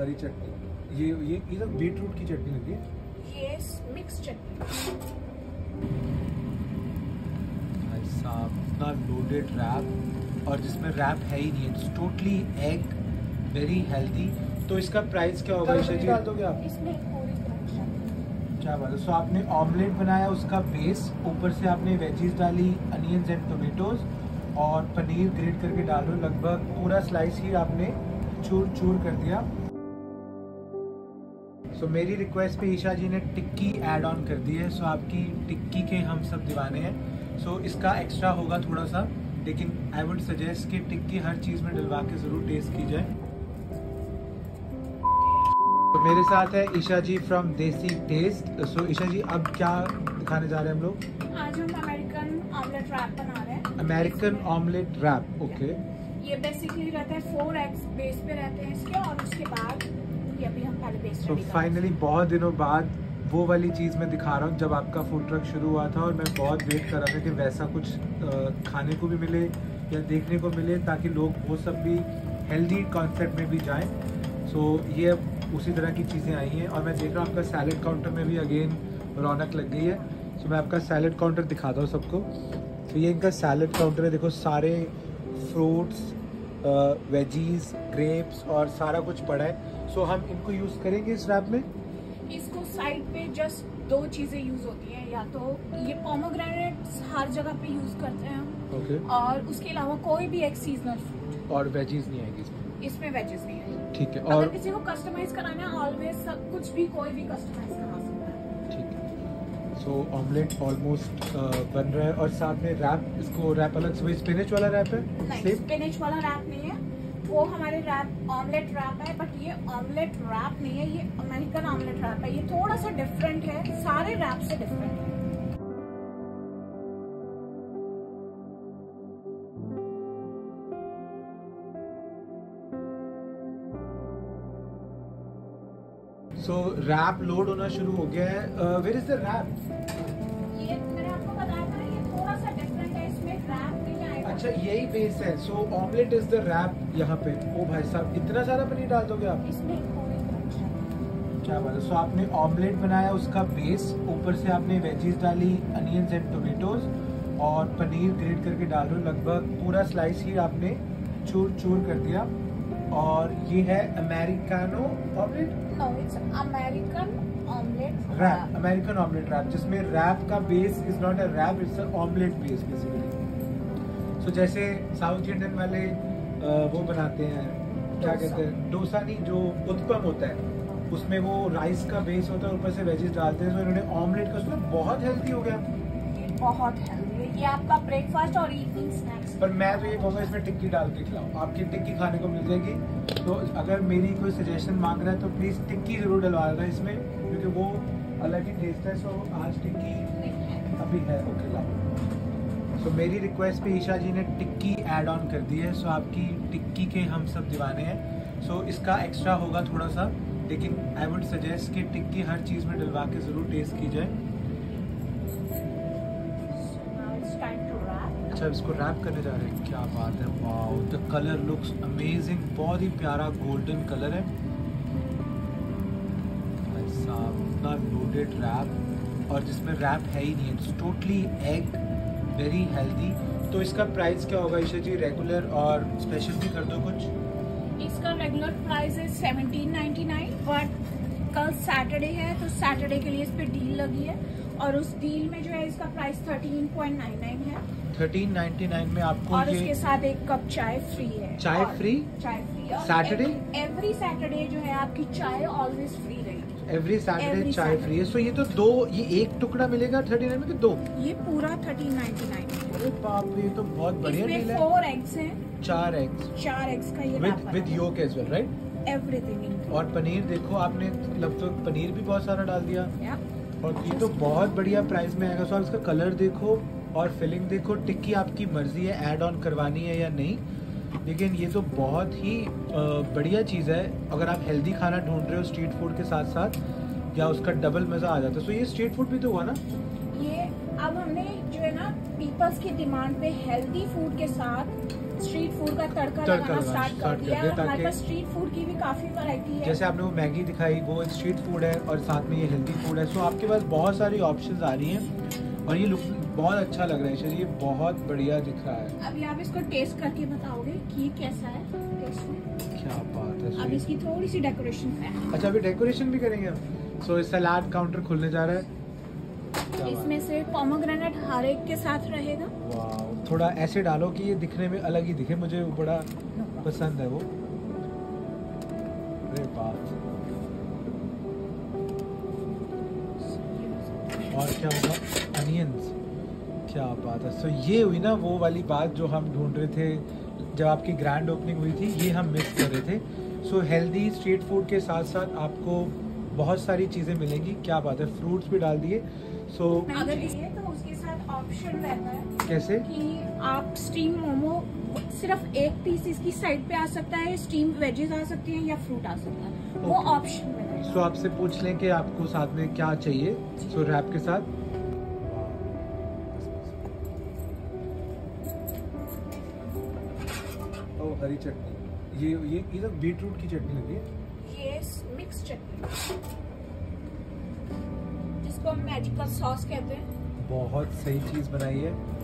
हरी चटनी। ये ये ये तो बीट रूट की चटनी लगी है? ये मिक्स चटनी। भाई साहब इतना लोडेड रैप और जिसमें रैप है ही नहीं it's totally egg very healthy तो इसका प्राइस क्या होगा ईशा जी? डाल दोगे आप? क्या बात है? सो आपने ऑमलेट बनाया उसका बेस ऊपर से आपने वेजीज डाली अनियंस एंड टोमेटोज और पनीर ग्रेट करके डालो लगभग पूरा स्लाइस ही आपने चूर चूर कर दिया। सो so, मेरी रिक्वेस्ट पे ईशा जी ने टिक्की ऐड ऑन कर दी है। सो so, आपकी टिक्की के हम सब दीवाने हैं। सो so, इसका एक्स्ट्रा होगा थोड़ा सा लेकिन आई वुड सजेस्ट कि टिक्की हर चीज़ में डलवा के ज़रूर टेस्ट की जाए। तो मेरे साथ है Isha ji from Desi Taste so Isha ji अब क्या दिखाने जा रहे हैं हम लोग? आज हम अमेरिकन ऑमलेट रैप बना रहे हैं। अमेरिकन ऑमलेट रैप ओके ये बेसिकली रहता है फोर एग्स बेस पे रहते हैं इसके और उसके बाद ये अभी हम पहले बेस सो फाइनली बहुत दिनों बाद वो वाली चीज़ मैं दिखा रहा हूँ जब आपका फ़ूड ट्रक शुरू हुआ था और मैं बहुत वेट कर रहा था कि वैसा कुछ खाने को भी मिले या देखने को मिले ताकि लोग वो सब भी हेल्दी कॉन्सेप्ट में भी जाएँ। सो so, ये अब उसी तरह की चीज़ें आई हैं और मैं देख रहा हूँ आपका सैलड काउंटर में भी अगेन रौनक लग गई है। सो so, मैं आपका सैलड काउंटर दिखाता हूँ सबको। तो ये इनका सैलड काउंटर है देखो सारे फ्रूट्स वेजीज ग्रेप्स और सारा कुछ पड़ा है। सो so, हम इनको यूज़ करेंगे इस रैप में? इसको साइड पे जस्ट दो चीज़ें यूज़ होती हैं या तो ये पोमोग्रेनेट हर जगह पे यूज़ करते हैं हम ओके और उसके अलावा कोई भी एक सीजनल फ्रूट और वेजीज नहीं आएगी इसमें? इसमें वेजेस नहीं है ठीक है अगर और किसी को कस्टमाइज कराना है ऑलवेज सब कुछ भी कोई भी कस्टमाइज करा सकता है। ठीक है। सो ऑमलेट ऑलमोस्ट बन रहा है और साथ में रैप इसको रैप अलग से स्पिनच वाला रैप है? नहीं स्पिनच वाला रैप नहीं है वो हमारे रैप ऑमलेट रैप है बट ये ऑमलेट रैप नहीं है, ये अमेरिकन ऑमलेट रैप है। ये थोड़ा सा डिफरेंट है, सारे रैप से डिफरेंट है। सो रैप लोड होना शुरू हो गया है। वेर इज़ द रैप अच्छा यही बेस है। So omelette is the wrap यहाँ पे। ओ भाई साहब इतना सारा पनीर डाल दोगे आप? क्या बात है। सो आपने ऑमलेट बनाया उसका बेस ऊपर से आपने वेजीज डाली अनियंस एंड टोमेटोज और पनीर ग्रेट करके डाल रहे हो। लगभग पूरा स्लाइस ही आपने चूर चूर कर दिया। और ये है Americano omelette no it's American omelette wrap American omelette wrap जिसमें रैप का base is not a wrap it's a omelette base basically so जैसे साउथ इंडियन वाले वो बनाते हैं क्या कहते हैं डोसा नहीं जो उत्पम होता है उसमें वो राइस का बेस होता है ऊपर से वेजेस डालते हैं तो इन्होंने ऑमलेट का उसमें बहुत हेल्दी हो गया। बहुत हेल्दी है। ये आपका ब्रेकफास्ट और इवनिंग स्नैक्स पर मैं तो ये कहूँगा इसमें टिक्की डाल के खिलाओ। आपकी टिक्की खाने को मिल जाएगी। तो अगर मेरी कोई सजेशन मांग रहा है तो प्लीज़ टिक्की ज़रूर डलवा देना इसमें क्योंकि वो अलग ही टेस्ट है सो आज टिक्की अभी है ओके लाओ सो मेरी रिक्वेस्ट पे ईशा जी ने टिक्की ऐड ऑन कर दी है। सो आपकी टिक्की के हम सब दीवाने हैं। सो इसका एक्स्ट्रा होगा थोड़ा सा लेकिन आई वुड सजेस्ट कि टिक्की हर चीज़ में डलवा के ज़रूर टेस्ट की जाए. अच्छा इसको रैप करने जा रहे हैं। क्या बात है। Wow the colour looks amazing बहुत ही प्यारा गोल्डन कलर है। साहब, इतना लोडेड रैप और जिसमें रैप है ही नहीं it's totally egg very healthy तो इसका प्राइस क्या होगा ईशा जी? रेगुलर और स्पेशल भी कर दो कुछ? इसका रेगुलर प्राइस है सेवनटीन नाइन्टी नाइन बट कल सैटरडे है तो सैटरडे के लिए इस पे डील लगी है। और उस डील में जो है इसका price thirteen point nine nine है। थर्टीन नाइन्टी नाइन में आपको और इसके ये साथ एक कप चाय फ्री है। चाय फ्री चाय फ्री Saturday? एवरी सैटरडे जो है आपकी चाय ऑलवेज फ्री रहेगी। एवरी सैटरडे चाय फ्री है सो ये तो दो ये एक टुकड़ा मिलेगा थर्टी नाइन में कि दो? ये पूरा थर्टी नाइन्टी नाइन अरे बाप रे तो बहुत बढ़िया डील है। फोर एग्स हैं। चार एग्स चार एग्स का ये with with yolk as well right everything और पनीर देखो आपने लगभग पनीर भी बहुत सारा डाल दिया। Yeah. और ये तो बहुत बढ़िया प्राइस में आएगा। सो आप इसका कलर देखो और फिलिंग देखो टिक्की आपकी मर्ज़ी है ऐड ऑन करवानी है या नहीं। लेकिन ये तो बहुत ही बढ़िया चीज़ है। अगर आप हेल्दी खाना ढूंढ रहे हो स्ट्रीट फ़ूड के साथ साथ या उसका डबल मज़ा आ जाता है। सो ये स्ट्रीट फ़ूड भी तो हुआ ना? ये अब हमने जो है ना पीपल्स की डिमांड पे हेल्दी फ़ूड के साथ स्ट्रीट फ़ूड का तड़का तड़का लगाना स्टार्ट कर दिया है। हमारे ताकि- पास स्ट्रीट फ़ूड की भी काफ़ी वैरायटी है। जैसे आपने वो मैगी दिखाई वो स्ट्रीट फ़ूड है और साथ में ये हेल्दी फ़ूड है। सो आपके पास बहुत सारी ऑप्शंस आ रही हैं और ये बहुत अच्छा लग रहा है शरीर ये बहुत बढ़िया दिख रहा है। अभी आप इसको टेस्ट करके बताओगे कि ये कैसा है टेस्ट में? क्या बात है अब इसकी थोड़ी सी डेकोरेशन है। अच्छा अभी डेकोरेशन भी करेंगे हम। सो सलाद काउंटर खुलने जा रहा है। इसमें से पोमोग्रेनेट हर एक के साथ रहेगा। थोड़ा ऐसे डालो कि ये दिखने में अलग ही दिखे। मुझे बड़ा पसंद है वो। अरे बात और क्या होगा अनियंस क्या बात है। सो so, ये हुई ना वो वाली बात जो हम ढूंढ रहे थे जब आपकी ग्रैंड ओपनिंग हुई थी ये हम मिस कर रहे थे। सो हेल्दी स्ट्रीट फ़ूड के साथ साथ आपको बहुत सारी चीज़ें मिलेंगी। क्या बात है फ्रूट्स भी डाल दिए। सो so, अगर तो उसके साथ ऑप्शन रहता है कैसे? कि आप स्टीम मोमो सिर्फ़ एक पीस इसकी साइड पे आ सकता है स्टीम वेजेस आ सकती हैं या फ्रूट आ सकता है। okay. वो ऑप्शन में सो आपसे पूछ लें कि आपको साथ में क्या चाहिए। सो रैप के साथ। हरी चटनी। ये ये इधर बीटरूट बीट रूट की चटनी लगी है। ये मिक्स चटनी। जिसको हम मैजिकल सॉस कहते हैं। बहुत सही चीज़ बनाई है।